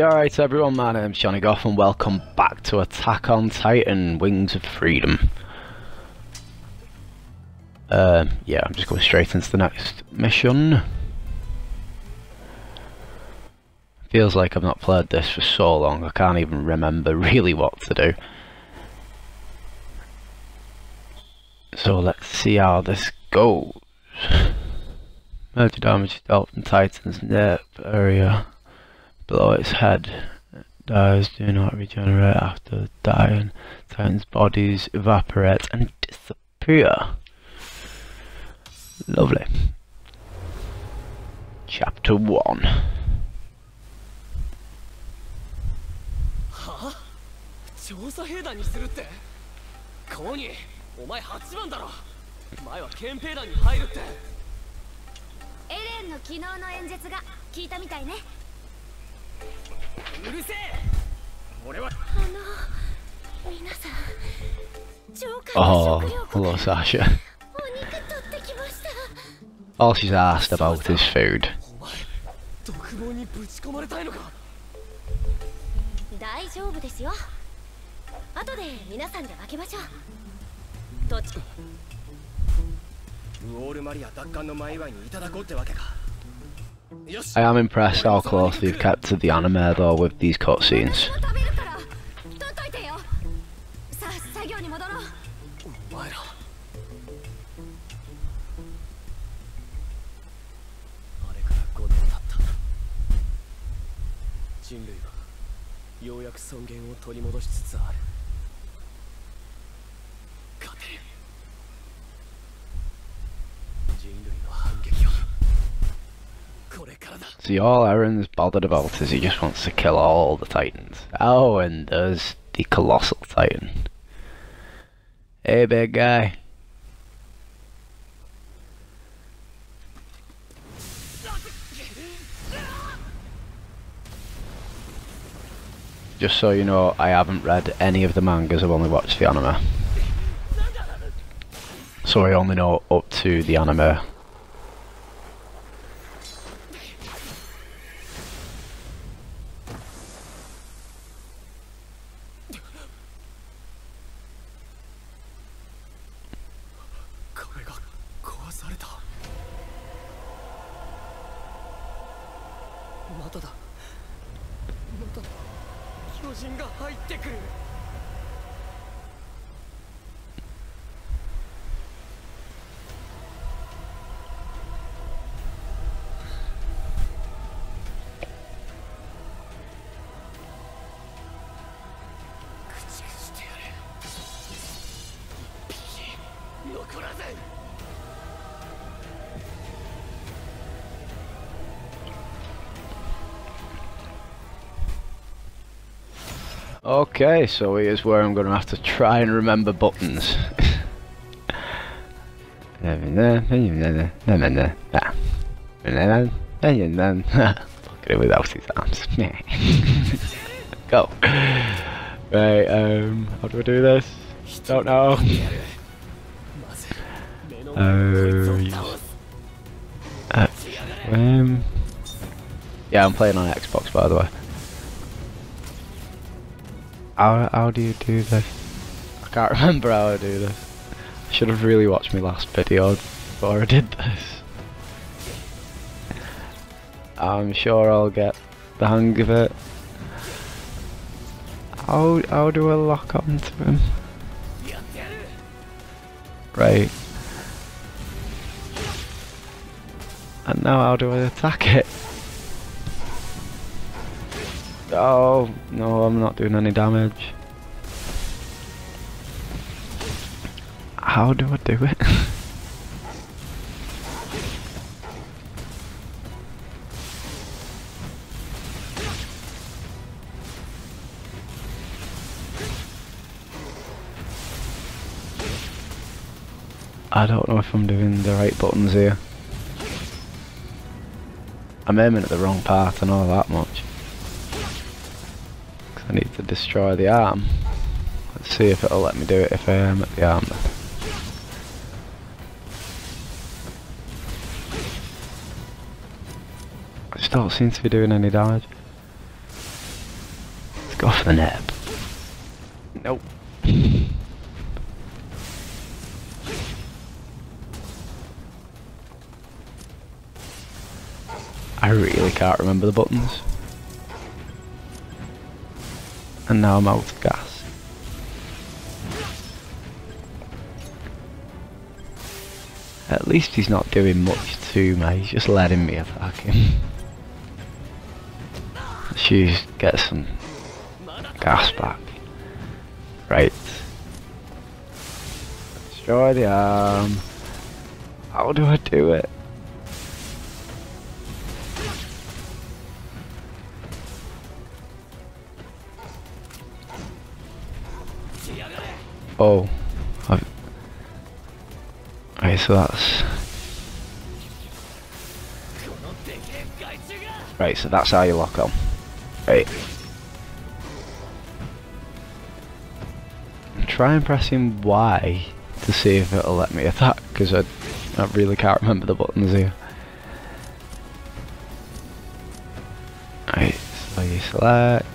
Alright everyone, my name's Johnny Goff and welcome back to Attack on Titan Wings of Freedom. Um, yeah, I'm just going straight into the next mission. Feels like I've not played this for so long, I can't even remember really what to do. So let's see how this goes. Major damage dealt from Titan's neck area below its head. Dies do not regenerate after dying. Titan's bodies evaporate and disappear. Lovely. Chapter 1. は調査兵団にするってコーニーお前8番だろ前は憲兵団に入るってエレンの昨日の演説が聞いたみたいね うるせえ。俺はあの皆さん超過 Oh, の食料庫 hello から Sasha. お肉取ってきました。All she's asked about is food. お前独房にぶち込まれたいのか？大丈夫ですよ。後で皆さんで分けましょう。どっち？ウォールマリア奪還の前祝いにいただこうってわけか I am impressed how close they've kept to the anime though with these cutscenes. all Eren's bothered about is he just wants to kill all the titans. Oh, and there's the colossal titan. Hey, big guy. Just so you know, I haven't read any of the mangas, I've only watched the anime. So I only know up to the anime まただ。また巨人が入ってくる Okay, so here's where I'm going to have to try and remember buttons. Look it without his arms. Go. Right, um, how do I do this? Don't know. Uh, uh um, yeah, I'm playing on Xbox by the way. How, how do you do this? I can't remember how I do this. I should have really watched my last video before I did this. I'm sure I'll get the hang of it. How, how do I lock onto him? Right. And now how do I attack it? Oh, no, I'm not doing any damage. How do I do it? I don't know if I'm doing the right buttons here. I'm aiming at the wrong path, I know that much. Destroy the arm. Let's see if it'll let me do it if I aim at the arm then. I just don't seem to be doing any damage. Let's go for the neb. Nope. I really can't remember the buttons. And now I'm out of gas. At least he's not doing much to me, he's just letting me attack him. Let's get some gas back. Right. Destroy the arm. How do I do it? Oh. Okay, so that's... Right, so that's how you lock on. Right. Try and pressing Y to see if it'll let me attack, because I, I really can't remember the buttons here. Right, so you select,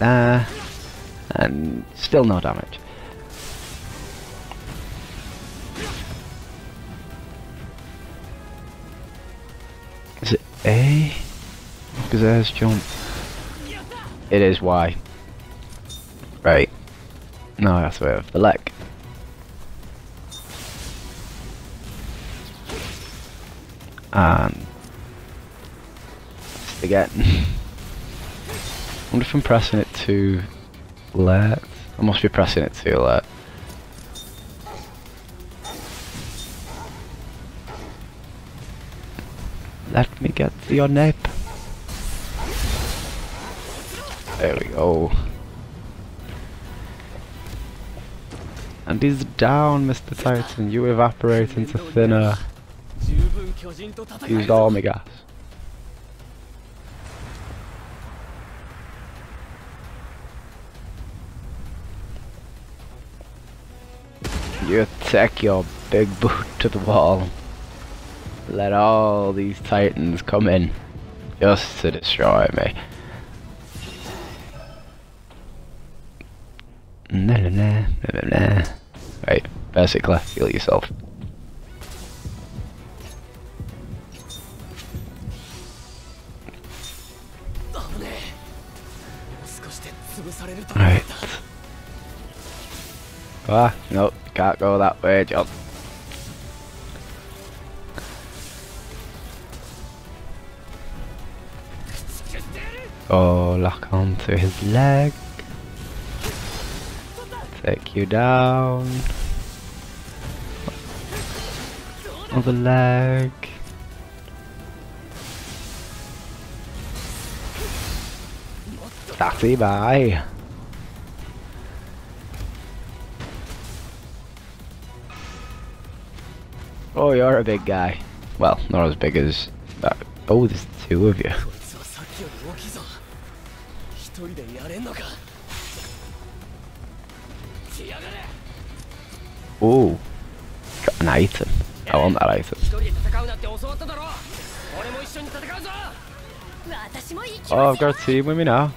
da, and still no damage. A? Because there's jump. It is Y. Right. No, wait for the leg. And again. I wonder if I'm pressing it too late. I must be pressing it too late. Let me get your nap. There we go. And he's down, Mr. Titan. You evaporate into thinner. air. the army. You attack your big boot to the wall let all these titans come in just to destroy me. Nah, nah, nah, nah, nah. Right, basically, heal yourself. Alright. Ah, no, nope, can't go that way, John. Oh, lock onto his leg. Take you down. Other leg. Tatty, bye. Oh, you're a big guy. Well, not as big as that. Oh, there's two of you. 人でやれんのか来やがれ Oh, got an item. I want that item. 一人で戦うなって教わっただろ俺も一緒に戦うぞ私も行き Oh, ま I've すよ got a team with me now.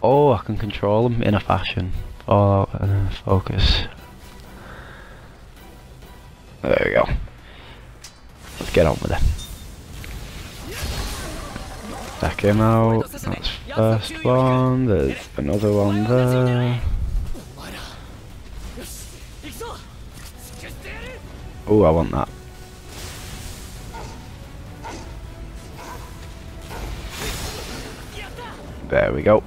Oh, I can control them in a fashion. Oh, uh, focus. There we go. Let's get on with it. Check him out. That's first one. There's another one there. Oh, I want that. There we go.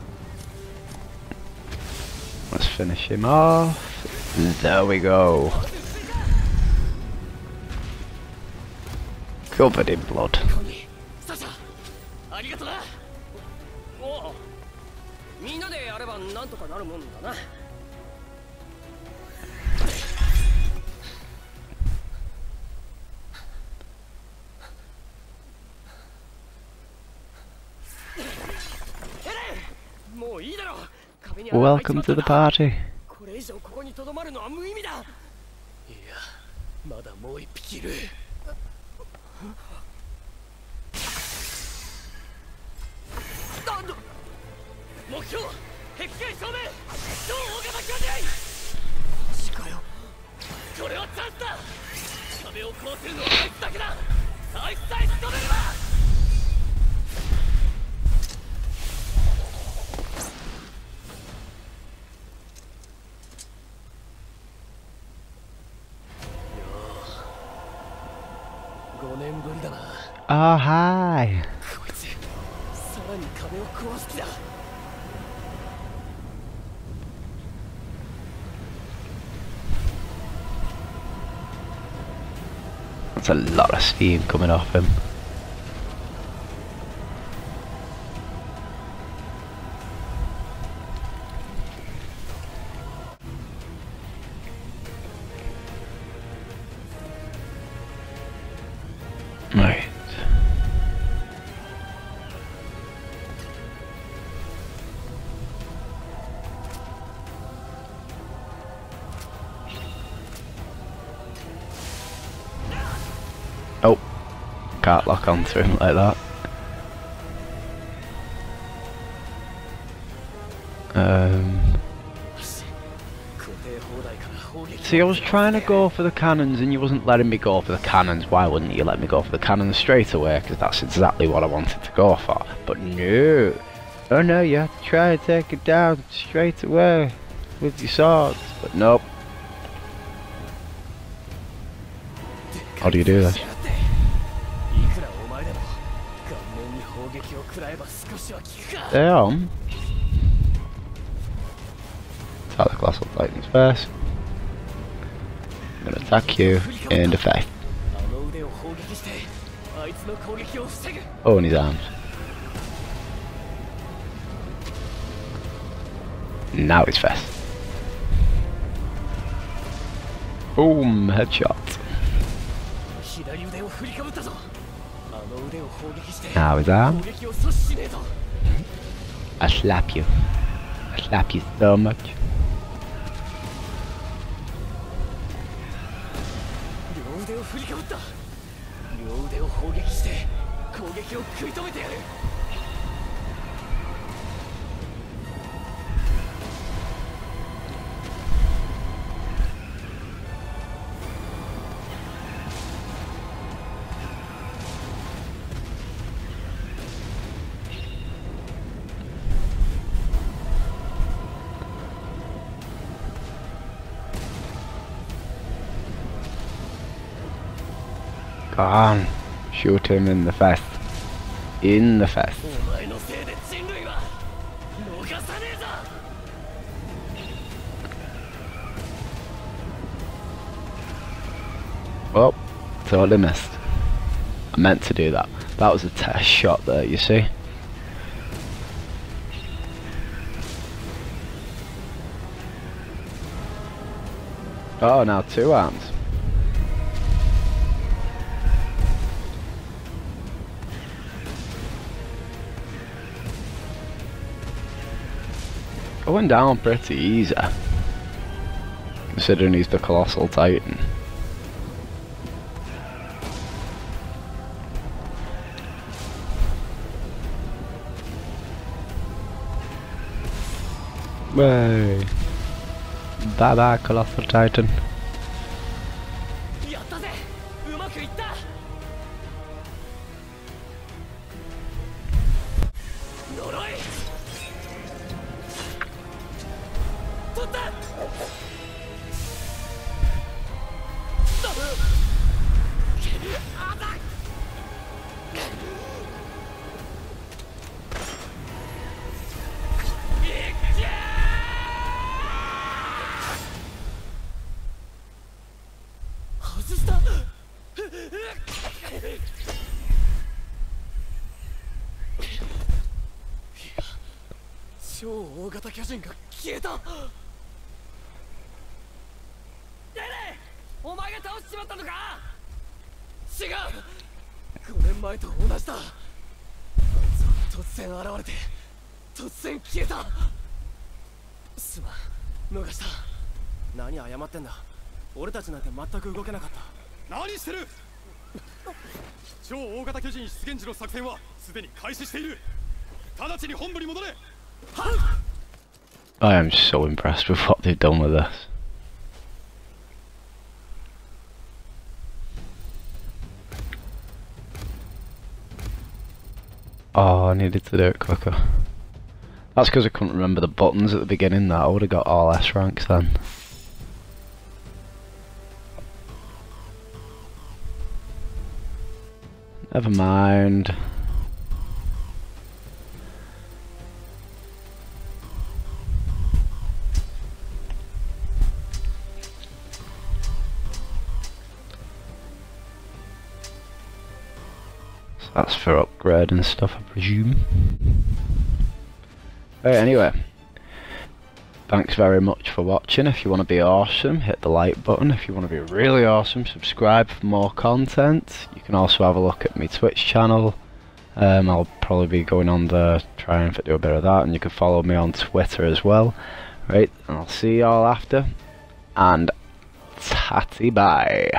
Let's finish him off. There we go. Covered in blood. かなるもんだな。もういいだろ。Welcome to the party. これ以上ここにとどまるのは無意味だ。いやまだもう一匹いるこれはチャンスだ。壁を壊せるのはあいつだけだ。あいつさえ仕留めれば Oh, hi. さらに壁を壊す気だ。That's a lot of steam coming off him. can't lock onto him like that. Um, see, I was trying to go for the cannons and you wasn't letting me go for the cannons. Why wouldn't you let me go for the cannons straight away? Because that's exactly what I wanted to go for. But no. Oh no, you have to try and take it down straight away with your swords. But nope. How do you do this? They're on. Attack the class of lightnings first. I'm gonna attack you in the face. Oh, in his arms. Now it's fast. Boom, headshot. Now is that? I slap you. I slap you so much. Go on. Shoot him in the face. In the face. Well, totally missed. I meant to do that. That was a test shot there, you see? Oh, now two arms. Going down pretty easy. Considering he's the Colossal Titan. Way. Bye bye, Colossal Titan. 超大型巨人が消えた。デレお前が倒しちまったのか！違う！5年前と同じだ。あいつは突然現れて突然消えた。すまん。逃した。何謝ってんだ？俺たちなんて全く動けなかった。何してる！超大型巨人出現時の作戦はすでに開始している。直ちに本部に戻れ I am so impressed with what they've done with us. Oh, I needed to do it quicker. That's because I couldn't remember the buttons at the beginning that I would have got all S ranks then. Never mind. That's for upgrade and stuff, I presume. Right, anyway. Thanks very much for watching. If you want to be awesome, hit the like button. If you want to be really awesome, subscribe for more content. You can also have a look at my Twitch channel. Um, I'll probably be going on there, trying to do a bit of that, and you can follow me on Twitter as well. Right, and I'll see you all after. And tatty bye.